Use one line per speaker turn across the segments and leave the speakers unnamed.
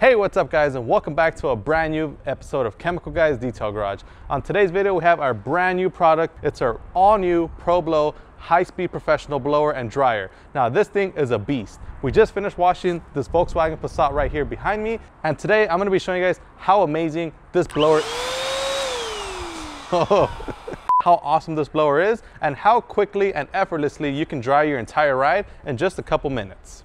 Hey, what's up guys and welcome back to a brand new episode of Chemical Guys Detail Garage. On today's video, we have our brand new product. It's our all new ProBlow high-speed professional blower and dryer. Now this thing is a beast. We just finished washing this Volkswagen Passat right here behind me. And today I'm gonna be showing you guys how amazing this blower how awesome this blower is and how quickly and effortlessly you can dry your entire ride in just a couple minutes.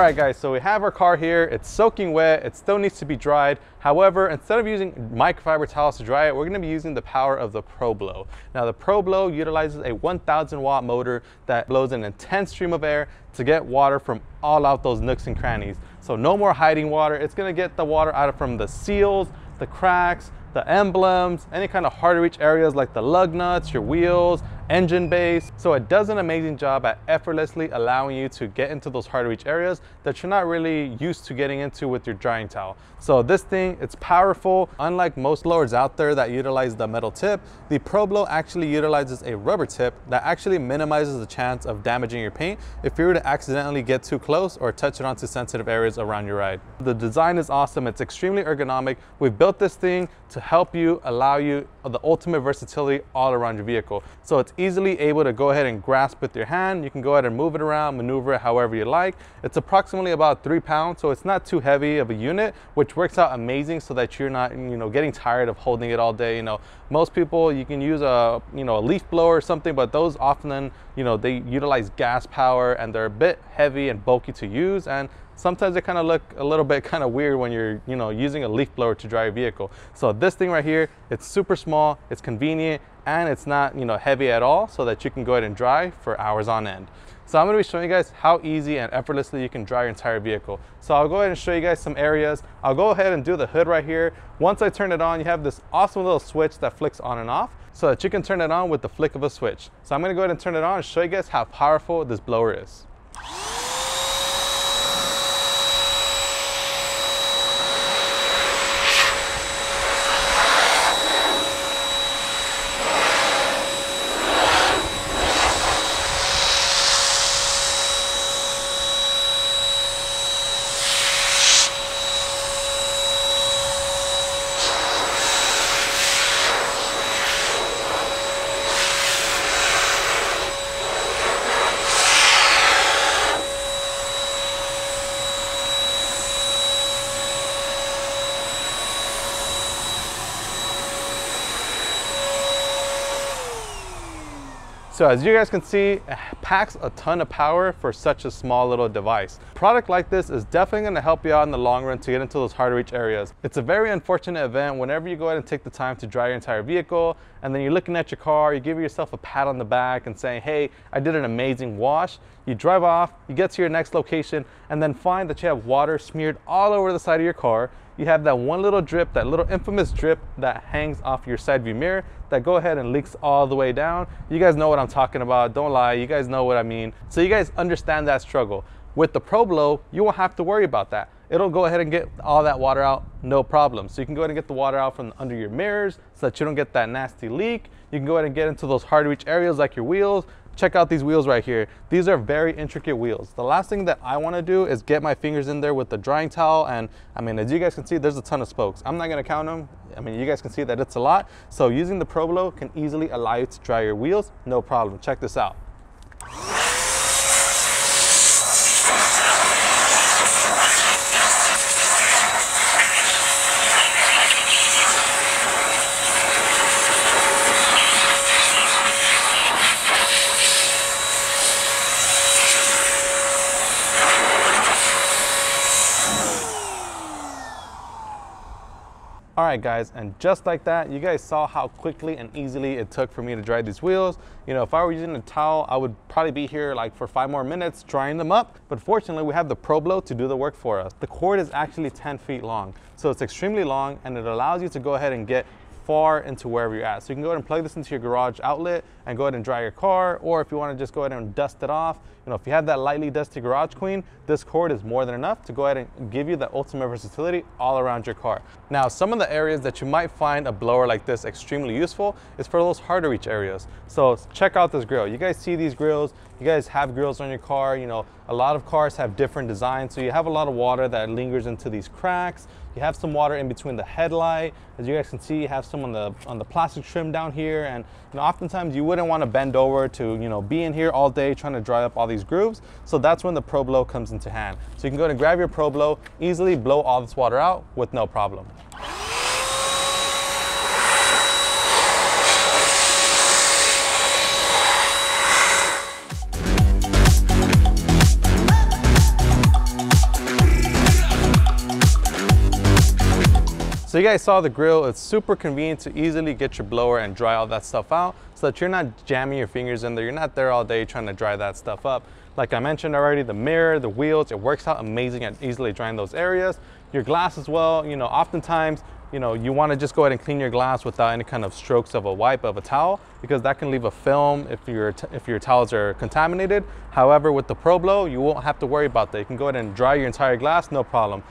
All right guys, so we have our car here. It's soaking wet. It still needs to be dried. However, instead of using microfiber towels to dry it, we're gonna be using the power of the ProBlow. Now the ProBlow utilizes a 1000 watt motor that blows an intense stream of air to get water from all out those nooks and crannies. So no more hiding water. It's gonna get the water out of from the seals, the cracks, the emblems, any kind of hard to reach areas like the lug nuts, your wheels, engine base. So it does an amazing job at effortlessly allowing you to get into those hard to reach areas that you're not really used to getting into with your drying towel. So this thing, it's powerful. Unlike most blowers out there that utilize the metal tip, the ProBlow actually utilizes a rubber tip that actually minimizes the chance of damaging your paint if you were to accidentally get too close or touch it onto sensitive areas around your ride. The design is awesome. It's extremely ergonomic. We've built this thing to help you, allow you the ultimate versatility all around your vehicle. So it's easily able to go ahead and grasp with your hand. You can go ahead and move it around, maneuver it however you like. It's approximately about three pounds, so it's not too heavy of a unit, which works out amazing so that you're not, you know, getting tired of holding it all day. You know, most people, you can use a, you know, a leaf blower or something, but those often, you know, they utilize gas power and they're a bit heavy and bulky to use. And sometimes they kind of look a little bit kind of weird when you're you know using a leaf blower to dry your vehicle so this thing right here it's super small it's convenient and it's not you know heavy at all so that you can go ahead and dry for hours on end so I'm going to be showing you guys how easy and effortlessly you can dry your entire vehicle. So I'll go ahead and show you guys some areas. I'll go ahead and do the hood right here. Once I turn it on, you have this awesome little switch that flicks on and off so that you can turn it on with the flick of a switch. So I'm going to go ahead and turn it on and show you guys how powerful this blower is. So as you guys can see, it packs a ton of power for such a small little device. A product like this is definitely gonna help you out in the long run to get into those hard to reach areas. It's a very unfortunate event whenever you go ahead and take the time to dry your entire vehicle and then you're looking at your car, you give yourself a pat on the back and saying, hey, I did an amazing wash. You drive off, you get to your next location and then find that you have water smeared all over the side of your car you have that one little drip, that little infamous drip that hangs off your side view mirror that go ahead and leaks all the way down. You guys know what I'm talking about. Don't lie. You guys know what I mean. So you guys understand that struggle. With the ProBlow, you won't have to worry about that. It'll go ahead and get all that water out, no problem. So you can go ahead and get the water out from under your mirrors so that you don't get that nasty leak. You can go ahead and get into those hard reach areas like your wheels, check out these wheels right here. These are very intricate wheels. The last thing that I wanna do is get my fingers in there with the drying towel. And I mean, as you guys can see, there's a ton of spokes. I'm not gonna count them. I mean, you guys can see that it's a lot. So using the ProBlow can easily allow you to dry your wheels, no problem. Check this out. All right, guys, and just like that, you guys saw how quickly and easily it took for me to dry these wheels. You know, if I were using a towel, I would probably be here like for five more minutes drying them up. But fortunately, we have the ProBlow to do the work for us. The cord is actually 10 feet long, so it's extremely long and it allows you to go ahead and get far into wherever you're at. So you can go ahead and plug this into your garage outlet and go ahead and dry your car, or if you wanna just go ahead and dust it off, you know, if you have that lightly dusty garage queen, this cord is more than enough to go ahead and give you the ultimate versatility all around your car. Now, some of the areas that you might find a blower like this extremely useful is for those hard to reach areas. So check out this grill. You guys see these grills, you guys have grills on your car, you know, a lot of cars have different designs, so you have a lot of water that lingers into these cracks. You have some water in between the headlight. As you guys can see, you have some on the on the plastic trim down here, and you know, oftentimes you wouldn't want to bend over to you know be in here all day trying to dry up all these grooves. So that's when the Pro Blow comes into hand. So you can go and grab your Pro Blow, easily blow all this water out with no problem. So you guys saw the grill, it's super convenient to easily get your blower and dry all that stuff out so that you're not jamming your fingers in there. You're not there all day trying to dry that stuff up. Like I mentioned already, the mirror, the wheels, it works out amazing at easily drying those areas. Your glass as well, you know, oftentimes, you know, you wanna just go ahead and clean your glass without any kind of strokes of a wipe of a towel because that can leave a film if your, if your towels are contaminated. However, with the ProBlow, you won't have to worry about that. You can go ahead and dry your entire glass, no problem.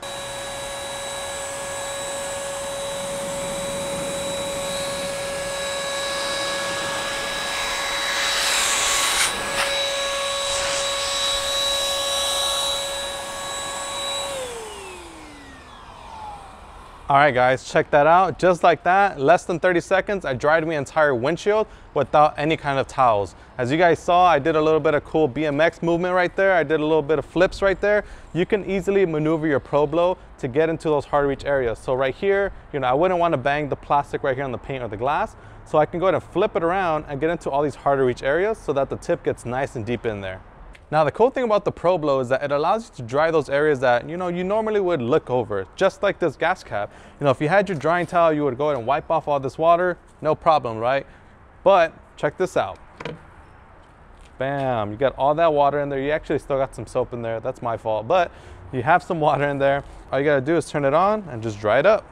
All right guys, check that out. Just like that, less than 30 seconds, I dried my entire windshield without any kind of towels. As you guys saw, I did a little bit of cool BMX movement right there. I did a little bit of flips right there. You can easily maneuver your ProBlow to get into those hard reach areas. So right here, you know, I wouldn't want to bang the plastic right here on the paint or the glass. So I can go ahead and flip it around and get into all these hard to reach areas so that the tip gets nice and deep in there. Now the cool thing about the ProBlow is that it allows you to dry those areas that you know you normally would look over, just like this gas cap. You know, if you had your drying towel, you would go ahead and wipe off all this water, no problem, right? But check this out. Bam, you got all that water in there. You actually still got some soap in there. That's my fault, but you have some water in there. All you gotta do is turn it on and just dry it up.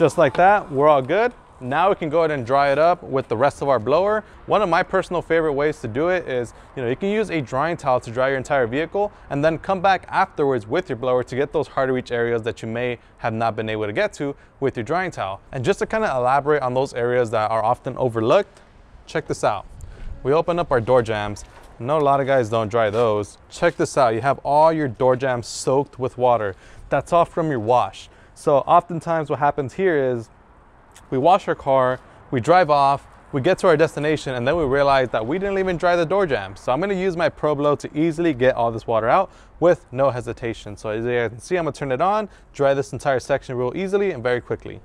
Just like that, we're all good. Now we can go ahead and dry it up with the rest of our blower. One of my personal favorite ways to do it is, you know, you can use a drying towel to dry your entire vehicle and then come back afterwards with your blower to get those hard to reach areas that you may have not been able to get to with your drying towel. And just to kind of elaborate on those areas that are often overlooked, check this out. We open up our door jambs. I know a lot of guys don't dry those. Check this out. You have all your door jambs soaked with water. That's all from your wash. So oftentimes what happens here is we wash our car, we drive off, we get to our destination, and then we realize that we didn't even dry the door jamb. So I'm gonna use my ProBlow to easily get all this water out with no hesitation. So as you can see, I'm gonna turn it on, dry this entire section real easily and very quickly.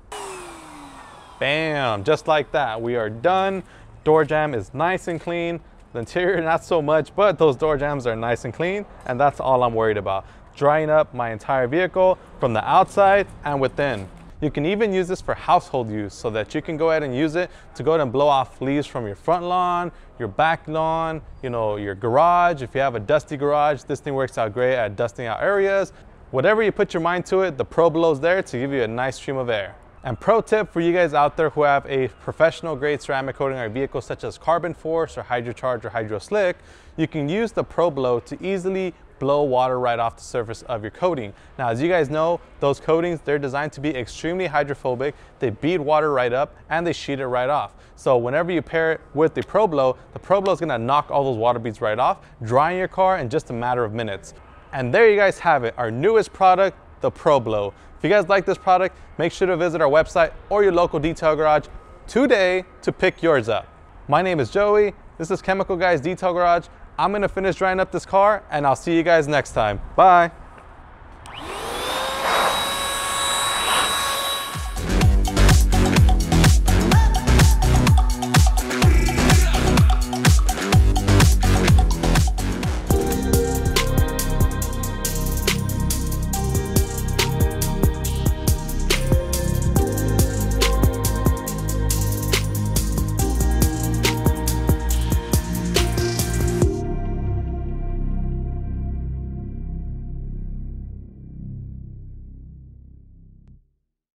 Bam, just like that, we are done. Door jamb is nice and clean. The interior, not so much, but those door jambs are nice and clean, and that's all I'm worried about drying up my entire vehicle from the outside and within. You can even use this for household use so that you can go ahead and use it to go ahead and blow off leaves from your front lawn, your back lawn, you know, your garage. If you have a dusty garage, this thing works out great at dusting out areas. Whatever you put your mind to it, the ProBlow's there to give you a nice stream of air. And pro tip for you guys out there who have a professional grade ceramic coating on your vehicle such as Carbon Force or HydroCharge or Hydro Slick, you can use the Pro Blow to easily blow water right off the surface of your coating. Now, as you guys know, those coatings, they're designed to be extremely hydrophobic. They bead water right up and they sheet it right off. So whenever you pair it with the ProBlow, the ProBlow is gonna knock all those water beads right off, drying your car in just a matter of minutes. And there you guys have it, our newest product, the ProBlow. If you guys like this product, make sure to visit our website or your local detail garage today to pick yours up. My name is Joey. This is Chemical Guys Detail Garage. I'm gonna finish drying up this car and I'll see you guys next time. Bye.